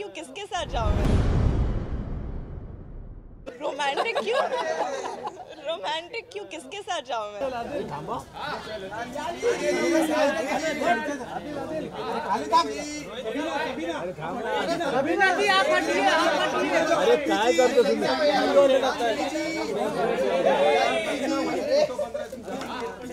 क्यों? किसके साथ जाऊँ मैं? रोमांटिक क्यों? रोमांटिक क्यों? किसके साथ जाऊँ मैं? अरे, काय करतो तुम्ही?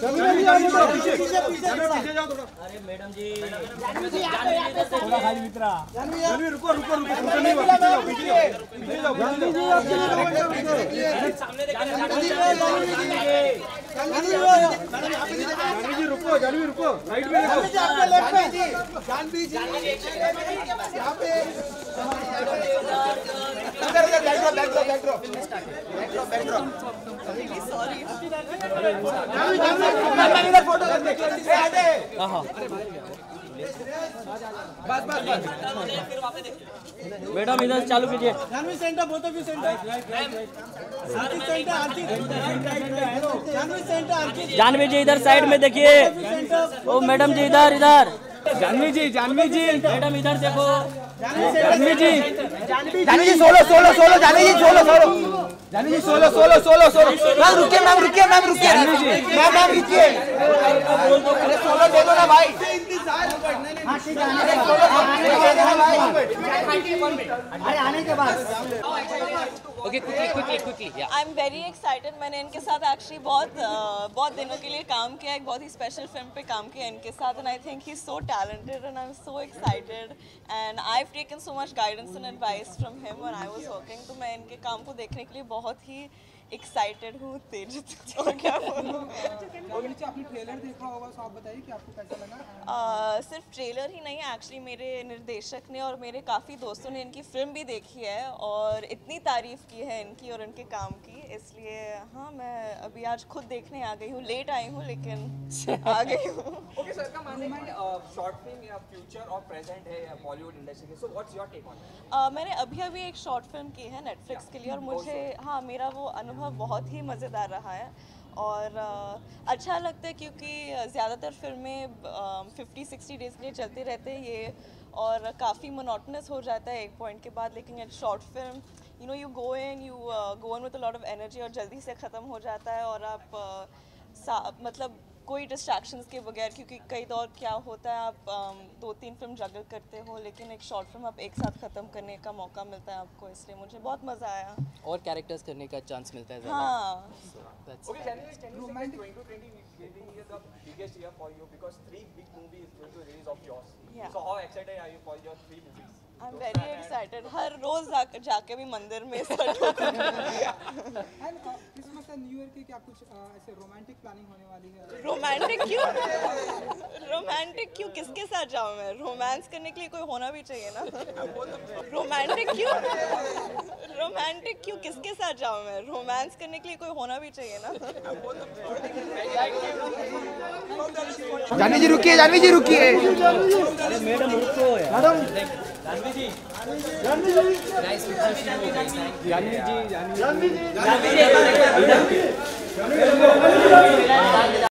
रुको पीछे नहीं जाओ पीछे जाओ पीछे जाओ पीछे जाओ जानवी जी रुको जानवी रुको राइट में देखो मैडम इधर चालू कीजिए। Janhvi centre both of you centre. Aarti centre Aarti Janhvi centre Aarti Janhvi ji इधर साइड में देखिए। ओ मैडम जी इधर इधर। जानवी जी जानवी जी। मैडम इधर देखो। Janhvi ji. Janhvi ji solo solo solo Janhvi ji solo solo. Janhvi ji solo solo solo solo. Ma'am रुकिए ma'am रुकिए मैम रुकिए। मैम मैम रुकिए अरे सोलो दे दो ना भाई आई एम वेरी एक्साइटेड मैंने इनके साथ एक्चुअली बहुत बहुत दिनों के लिए काम किया, एक बहुत ही स्पेशल फ़िल्म पे काम किया इनके साथ and I think he so talented and I am so excited and I have taken so much guidance and advice from him when I was working तो मैं इनके काम को देखने के लिए बहुत ही एक्साइटेड हूँ तेज और क्या बोलूँ? नीचे आपने ट्रेलर देखा होगा तो आप बताइए कि आपको कैसा लगा? सिर्फ़ ट्रेलर ही नहीं एक्चुअली मेरे निर्देशक ने और मेरे काफ़ी दोस्तों ने इनकी फ़िल्म भी देखी है और इतनी तारीफ़ की है इनकी और इनके काम की। इसलिए हाँ मैं अभी आज खुद देखने आ गई हूँ लेट आई हूँ लेकिन आ गई हूँ। ओके सर का मानना है शॉर्ट फ़िल्म या फ्यूचर और प्रेजेंट है बॉलीवुड इंडस्ट्री में so what's your take on मैंने अभी अभी एक शॉर्ट फ़िल्म की है नेटफ्लिक्स के लिए और मुझे हाँ मेरा वो अनुभव बहुत ही मज़ेदार रहा है। और अ, अच्छा लगता है क्योंकि ज़्यादातर फ़िल्में फिफ्टी सिक्सटी डेज़ के लिए चलते रहते हैं ये और काफ़ी मोनोटनस हो जाता है एक पॉइंट के बाद लेकिन एक short film you know you go in you go in with a lot of energy और जल्दी से ख़त्म हो जाता है और आप सा- मतलब कोई डिस्ट्रैक्शंस के बगैर क्योंकि कई दौर क्या होता है आप अम, दो तीन फ़िल्म जगल करते हो लेकिन एक शॉर्ट फ़िल्म आप एक साथ ख़त्म करने का मौका मिलता है आपको इसलिए मुझे बहुत मज़ा आया। और कैरेक्टर्स करने का चांस मिलता है हाँ। That's- Okay, can you, can you say that 2020 will be the biggest year for you because three big movies going to release of yours. Yeah. So I am very excited हर रोज़ जा, जाके भी मंदिर में सर ठोकूँगी। And Christmas and New Year की? क्या कुछ ऐसे रोमांटिक प्लानिंग होने वाली है? रोमांटिक क्यों? रोमांटिक क्यों? किसके साथ जाऊँ मैं? रोमांस करने के लिए कोई होना भी चाहिए ना? रोमांटिक क्यों? रोमांटिक क्यों? किसके साथ जाऊँ मैं? रोमांस करने के लिए कोई होना भी चाहिए ना? जानवी जी रुकिए जानवी जी रुकिए। मैडम जानवी जी। जानवी जी। गाइस जानवी जी जानवी जी जानवी जी जानवी जी।